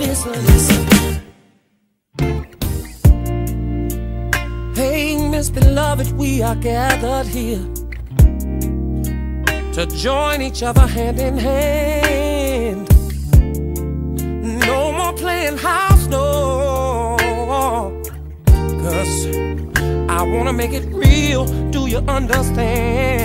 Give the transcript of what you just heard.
listen. Hey, Miss Beloved, we are gathered here to join each other hand in hand. No more playing house, no. Cause I wanna make it real, do you understand?